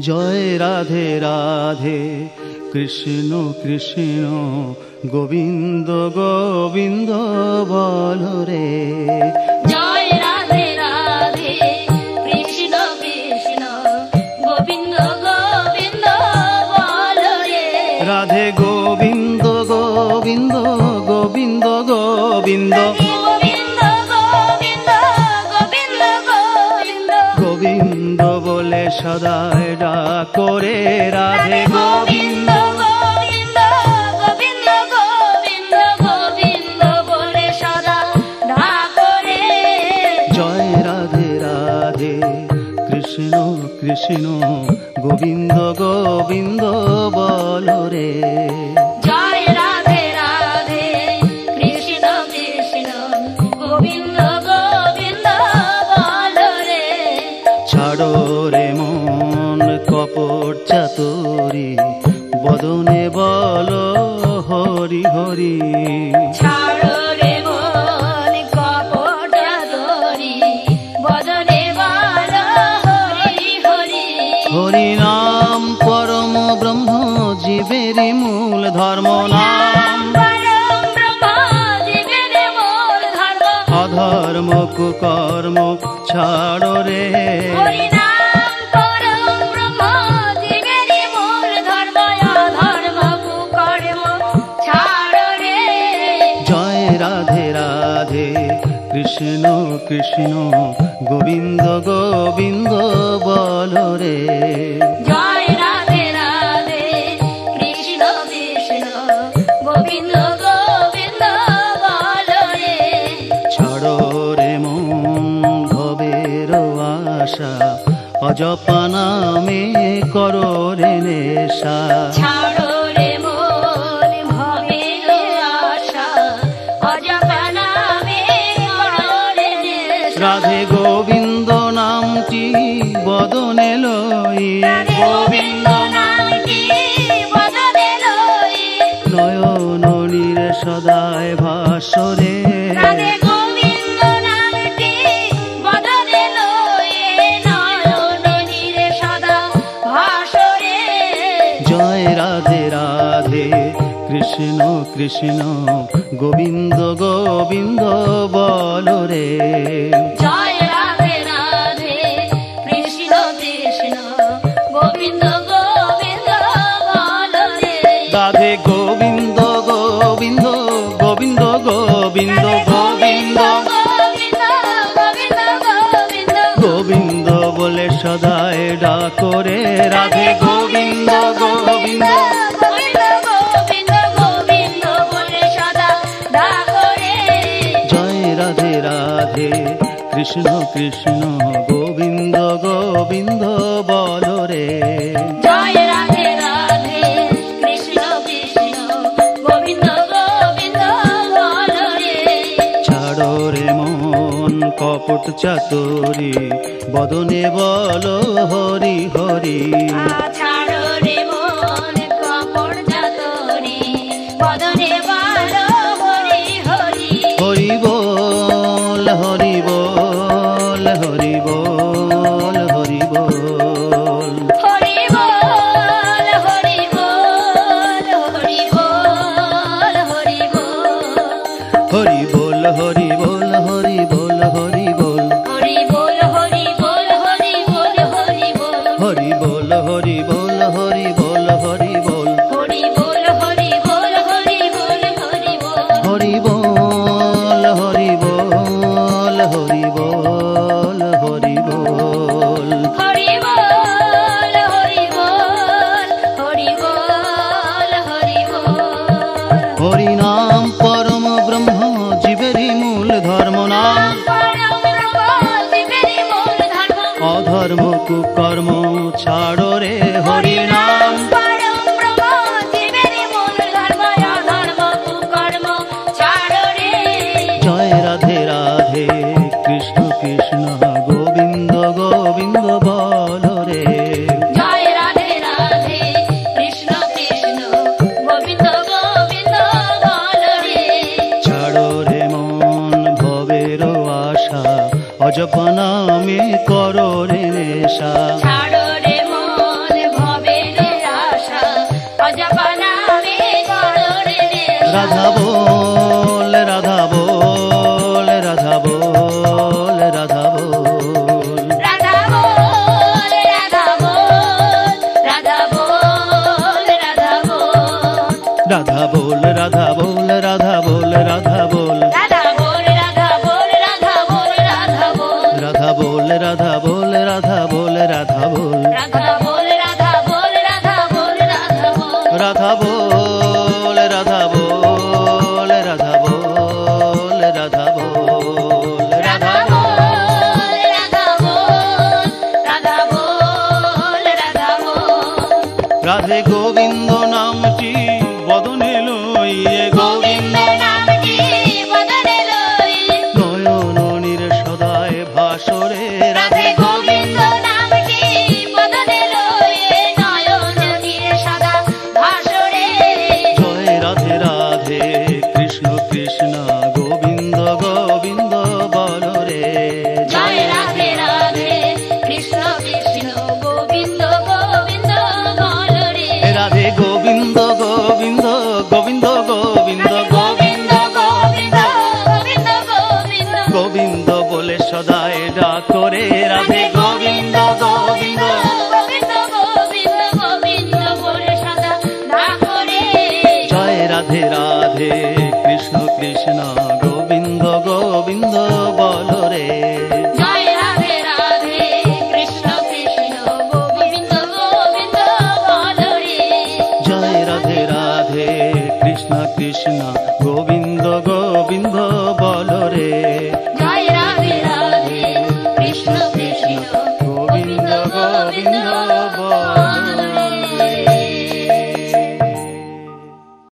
জয় রাধে রাধে। কৃষ্ণ কৃষ্ণ গোবিন্দ গোবিন্দ বল রে। জয় রাধে রাধে কৃষ্ণ কৃষ্ণ গোবিন্দ গোবিন্দ বল রে। রাধে গোবিন্দ গোবিন্দ গোবিন্দ গোবিন্দ। বলে সদায় ডাকরে রাধে গোবিন্দ গোবিন্দ গোবিন্দ গোবিন্দ গোবিন্দ বলে সদা ডাকরে জয় রাধে রাধে কৃষ্ণ কৃষ্ণ গোবিন্দ গোবিন্দ বল রে। চাতুরি বদনে বল হরি হরি। ছাড়ো রে মন কপট ধরি বদনে বল হরি হরি। হরি নাম পরম ব্রহ্ম জীবেরই মূল ধর্ম নাম। অধর্ম কুকর্ম ছাড়ো রে। হরি কৃষ্ণ কৃষ্ণ গোবিন্দ গোবিন্দ বল রে। জয় রাধে রাধে কৃষ্ণ কৃষ্ণ গোবিন্দ গোবিন্দ বল রে। ছাড়ো রে মন ভবের আশা অজপা নামে করো রে নেশা। ছাড়ো নামটি বদনে লই গোবিন্দ নামটি বদনে লই নয়ন নীরে সদায় ভাসরে জয় রাধে রাধে কৃষ্ণ কৃষ্ণ গোবিন্দ গোবিন্দ বল রে রে রাধে গোবিন্দ গোবিন্দ। কৃষ্ণ কৃষ্ণ গোবিন্দ গোবিন্দ। কপট চাতুরি বদনে বল হরি হরি। হরি হরি। হরি বল হরি বল হরি বল হরি বল। হরি বল হরি বল হরি বল হরি বল। হরি বল হরি অজপ নামে করো রে নেশা বল রাধা বল রাধা বল রাধা বল রাধা বল রাধা বল রাধা বল রাধা বল রাধা বল রাধা বল রাধা বল রাধা বল রাধা বল রাধা বল রাধা বল রাধে গোবিন্দ নামটি বদনে লইয়ে গোবিন্দ নামটি বদনে লই নয়ন নীর সদায় ভাসরে সদায় ডাক করে রাধে গোবিন্দ গোবিন্দ গোবিন্দ গোবিন্দ গোবিন্দ বলে জয় রাধে রাধে কৃষ্ণ কৃষ্ণ গোবিন্দ গোবিন্দ বল রে। জয় রাধে রাধে কৃষ্ণ কৃষ্ণ গোবিন্দ গোবিন্দ